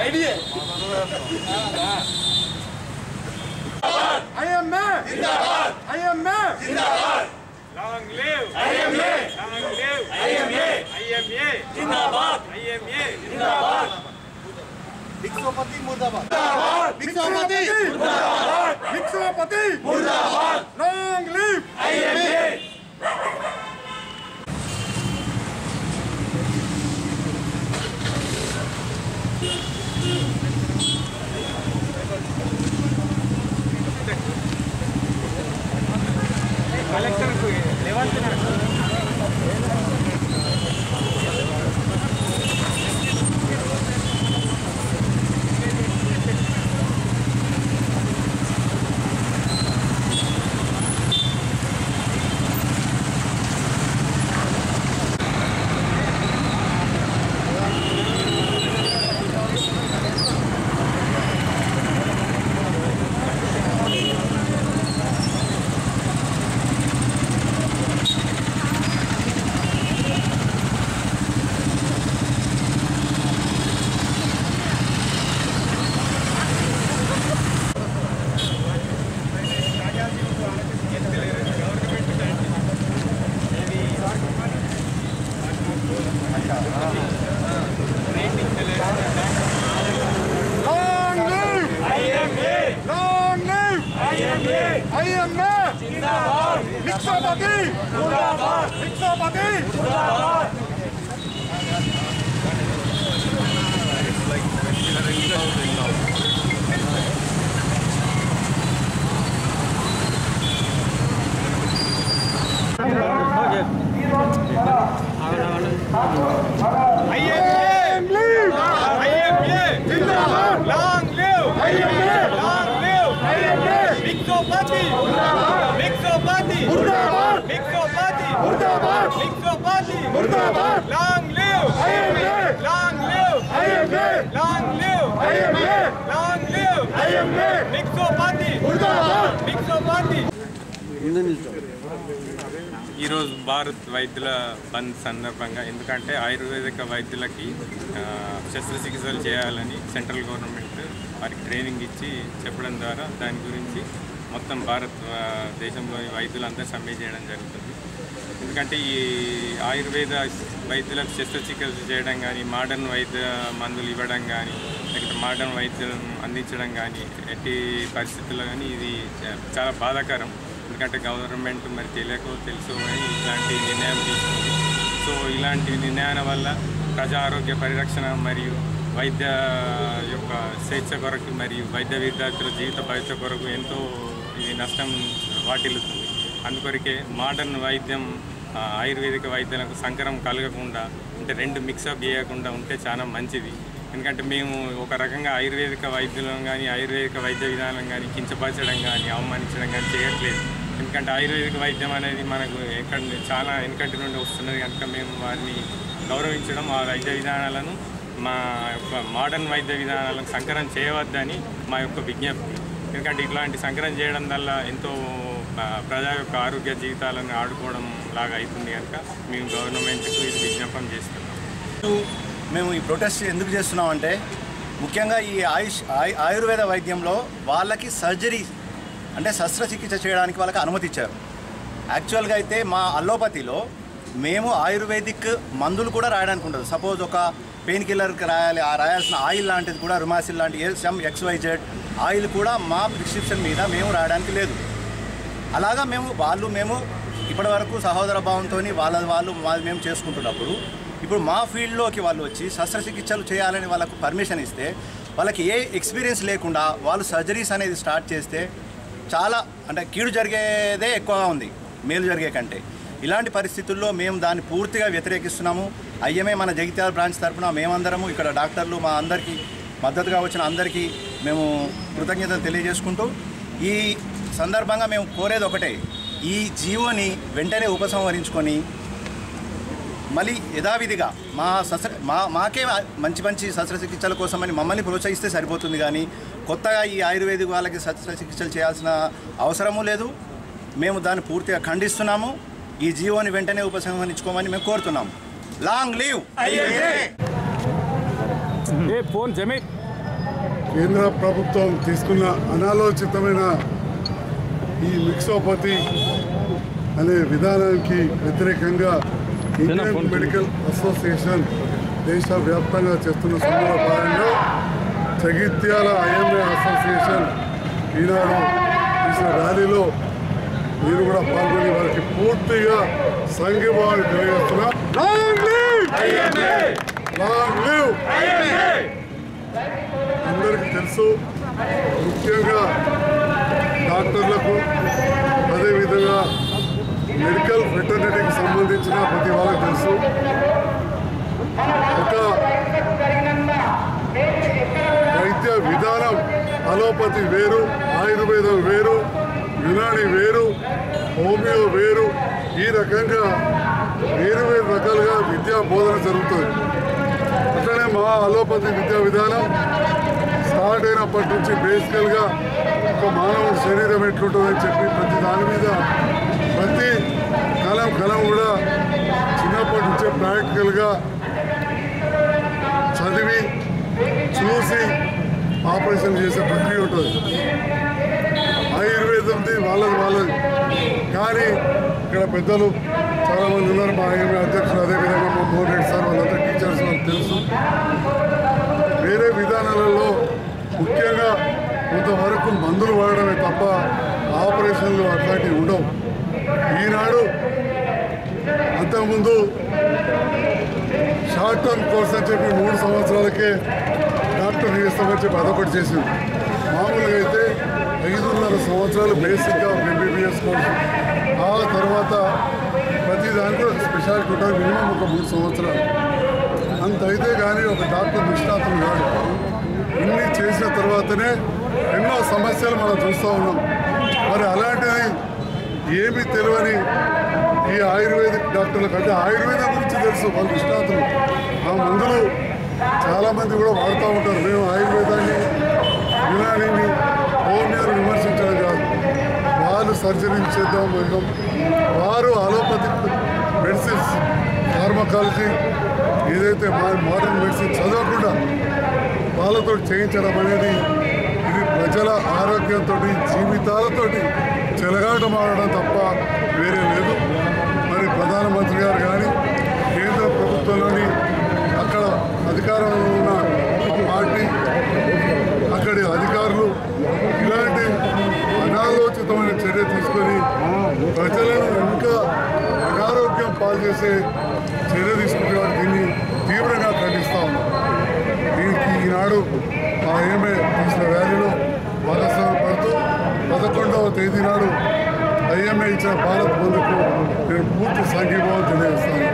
Idea I am मैं जिंदाबाद I am मैं जिंदाबाद long live I M A long live I M A I M ये जिंदाबाद आई एम ये जिंदाबाद विक्षोपति मुर्दाबाद विक्षोपति मुर्दाबाद विक्षोपति मुर्दाबाद। కలెక్టర్కు లేవాల్సిన long live IMA long live IMA IMA జిందాబాద్ విక్సోపతి ముర్దాబాద్ విక్సోపతి ముర్దాబాద్ IMA! Live IMA! జిందాబాద్ Long live IMA Long live IMA Mixopati! Mixopati! ముర్దాబాద్ Mixopati! ముర్దాబాద్ ఐఎంఏ ఐఎంఏ ఐఎంఏ ఐఎంఏ! ముర్దాబాద్! ఈరోజు భారత్ వైద్యుల బంద్ సందర్భంగా ఎందుకంటే ఆయుర్వేదిక వైద్యులకి ఆ, శస్త్రచికిత్సలు చేయాలని సెంట్రల్ గవర్నమెంట్ వారికి ట్రైనింగ్ ఇచ్చి చెప్పడం ద్వారా దాని గురించి మొత్తం భారత్ దేశంలోని వైద్యులంతా సమ్మె చేయడం జరుగుతుంది. ఎందుకంటే ఈ ఆయుర్వేద వైద్యులకు శస్త్రచికిత్స చేయడం కానీ మోడర్న్ వైద్య మందులు ఇవ్వడం కానీ లేకపోతే మోడర్న్ వైద్యం అందించడం కానీ ఎట్టి పరిస్థితుల్లో కానీ ఇది చాలా బాధాకరం. ఎందుకంటే గవర్నమెంట్ మరి తెలియకో తెలుసు అని ఇలాంటి నిర్ణయం తీసుకుంది. సో ఇలాంటి నిర్ణయాల వల్ల ప్రజా ఆరోగ్య పరిరక్షణ మరియు వైద్య యొక్క స్వేచ్ఛ కొరకు మరియు వైద్య విద్యార్థుల జీవిత భవిష్యత్ కొరకు ఎంతో ఇది నష్టం వాటిల్లుతుంది. అందుకొరకే మోడర్న్ వైద్యం ఆయుర్వేదిక వైద్యాలకు సంకరం కలగకుండా అంటే రెండు మిక్సప్ చేయకుండా ఉంటే చాలా మంచిది. ఎందుకంటే మేము ఒక రకంగా ఆయుర్వేదిక వైద్యులను కానీ ఆయుర్వేదిక వైద్య విధానం కానీ కించపరచడం కానీ అవమానించడం కానీ చేయట్లేదు. ఎందుకంటే ఆయుర్వేదిక వైద్యం అనేది మనకు ఎక్కడ చాలా వెనకటి నుండి వస్తున్నది కనుక మేము వారిని గౌరవించడం ఆ వైద్య విధానాలను మా యొక్క మోడర్న్ వైద్య విధానాలను సంకరం చేయవద్దని మా యొక్క విజ్ఞప్తి. ఎందుకంటే ఇట్లాంటి సంకరం చేయడం వల్ల ఎంతో ప్రజా యొక్క ఆరోగ్య జీవితాలను ఆడుకోవడం లాగా అవుతుంది కనుక మేము గవర్నమెంట్కు ఇది విజ్ఞాపం చేస్తున్నాం. మేము ఈ ప్రొటెస్ట్ ఎందుకు చేస్తున్నామంటే ముఖ్యంగా ఈ ఆయుష్ ఆయుర్వేద వైద్యంలో వాళ్ళకి సర్జరీ అంటే శస్త్రచికిత్స చేయడానికి వాళ్ళకి అనుమతి ఇచ్చారు. యాక్చువల్గా అయితే మా అల్లోపతిలో మేము ఆయుర్వేదిక్ మందులు కూడా రాయడానికి ఉండదు. సపోజ్ ఒక పెయిన్ కిల్లర్కి రాయాలి ఆ రాయాల్సిన ఆయిల్ లాంటిది కూడా రుమాసిల్ లాంటి ఏ సమ్ ఎక్స్వైజెడ్ ఆయిల్ కూడా మా ప్రిస్క్రిప్షన్ మీద మేము రాయడానికి లేదు. అలాగా మేము వాళ్ళు మేము ఇప్పటివరకు సహోదర భావంతో వాళ్ళ వాళ్ళు వాళ్ళు మేము చేసుకుంటున్నప్పుడు ఇప్పుడు మా ఫీల్డ్లోకి వాళ్ళు వచ్చి శస్త్రచికిత్సలు చేయాలని వాళ్ళకు పర్మిషన్ ఇస్తే వాళ్ళకి ఏ ఎక్స్పీరియన్స్ లేకుండా వాళ్ళు సర్జరీస్ అనేది స్టార్ట్ చేస్తే చాలా అంటే కీడు జరిగేదే ఎక్కువగా ఉంది మేలు జరిగే కంటే. ఇలాంటి పరిస్థితుల్లో మేము దాన్ని పూర్తిగా వ్యతిరేకిస్తున్నాము. అయ్యమే మన జగిత్యాల బ్రాంచ్ తరఫున మేమందరము ఇక్కడ డాక్టర్లు మా అందరికీ మద్దతుగా వచ్చిన అందరికీ మేము కృతజ్ఞతలు తెలియజేసుకుంటూ ఈ సందర్భంగా మేము కోరేది ఒకటే ఈ జీవోని వెంటనే ఉపసంహరించుకొని మళ్ళీ యథావిధిగా మా శస్త్ర మా మాకే మంచి మంచి శస్త్రచికిత్సల కోసమని మమ్మల్ని ప్రోత్సహిస్తే సరిపోతుంది కానీ కొత్తగా ఈ ఆయుర్వేదిక్ వాళ్ళకి శస్త్రచికిత్సలు చేయాల్సిన అవసరము లేదు. మేము దాన్ని పూర్తిగా ఖండిస్తున్నాము. ఈ జీవోని వెంటనే ఉపసంహరించుకోమని మేము కోరుతున్నాము. Long live! ఏ ఫోన్ జమీ. కేంద్ర ప్రభుత్వం తీసుకున్న అనాలోచితమైన ఈ మిక్సోపతి అనే విధానానికి వ్యతిరేకంగా ఇండియన్ మెడికల్ అసోసియేషన్ దేశవ్యాప్తంగా చేస్తున్న సమర భాగంగా జగిత్యాల ఐఎంఏ అసోసియేషన్ ఈనాడు చేసిన ర్యాలీలో నేను కూడా పాల్గొని వారికి పూర్తిగా సంఘీభావాన్ని తెలియజేస్తున్నా. లాంగ్ ముఖ్యంగా డాక్టర్లకు అదేవిధంగా మెడికల్ ఫెటర్నిటీకి సంబంధించిన ప్రతి వాళ్ళకి తెలుసు. ఒక వైద్య విధానం అలోపతి వేరు ఆయుర్వేదం వేరు యునాని వేరు హోమియో వేరు ఈ రకంగా వేరు వేరు రకాలుగా విద్యా బోధన జరుగుతుంది. అట్లనే మా అలోపతి విద్యా విధానం స్టార్ట్ అయినప్పటి నుంచి బేసికల్గా ఒక మానవుడి శరీరం ఎట్లుంటుందని చెప్పి ప్రతి దాని మీద ప్రతి కలం కలం కూడా చిన్నప్పటి నుంచే ప్రాక్టికల్గా చదివి చూసి ఆపరేషన్ చేసే ప్రక్రియ ఉంటుంది. ఆయుర్వేదంది వాళ్ళది వాళ్ళది. కానీ ఇక్కడ పెద్దలు చాలామంది ఉన్నారు. మా ఏమి అధ్యక్షులు అదేవిధంగా మా మోహన్ రెడ్డి సార్ వాళ్ళంతా టీచర్స్ వాళ్ళకి తెలుసు. వేరే విధానాలలో ముఖ్యంగా కొంతవరకు మందులు వాడడమే తప్ప ఆపరేషన్లు అట్లాంటివి ఉండవు. ఈనాడు అంతకుముందు షార్ట్ టర్మ్ కోర్స్ అని చెప్పి మూడు సంవత్సరాలకే డాక్టర్ చేస్తామని చెప్పి అదొకటి చేసింది మామూలుగా అయితే ఐదున్నర సంవత్సరాలు బేసిక్గా ఎంబీబీఎస్ కోర్సు. ఆ తర్వాత ప్రతి దాంట్లో స్పెషాలిటీ ఉంటుంది మినిమం ఒక మూడు సంవత్సరాలు. అంత అయితే కానీ ఒక డాక్టర్ నిష్ణాతులు కాదు. ఇన్ని చేసిన తర్వాతనే ఎన్నో సమస్యలు మనం చూస్తూ ఉన్నాం. మరి అలాంటిది ఏమీ తెలియని ఈ ఆయుర్వేదిక్ డాక్టర్ల కంటే ఆయుర్వేదం గురించి తెలుసు వాళ్ళ నిష్ణాతులు. ఆ మందులు చాలామంది కూడా వాడుతూ ఉంటారు. మేము ఆయుర్వేదాన్ని యునానీని హోమియోని విమర్శించడం కాదు. వాళ్ళు సర్జరీ చేద్దాం వెళ్దాం వారు అలోపతి కలిసి ఏదైతే మోడర్న్ మెడిసిన్ చదవకుండా వాళ్ళతో చేయించడం అనేది ఇది ప్రజల ఆరోగ్యంతో జీవితాలతోటి చెలగాటమాడడం తప్ప వేరే లేదు. మరి ప్రధానమంత్రి గారు కానీ కేంద్ర ప్రభుత్వంలోని అక్కడ అధికారంలో ఉన్న పార్టీ అక్కడి అధికారులు ఇలాంటి అనాలోచితమైన చర్య తీసుకొని ప్రజలను ఇంకా అనారోగ్యం పాలు చేసే చర్య తీసుకుంటే దీన్ని తీవ్రంగా ఖండిస్తూ ఉన్నాం దీనికి ఈనాడు మా ఏమే తీసిన ర్యాలీలో భాగస్వామ్యం పడుతూ పదకొండవ తేదీ నాడు ఐఎంఏ ఇచ్చిన భారత్ బంధుకు నేను పూర్తి సంఘీభావం తెలియజేస్తాను.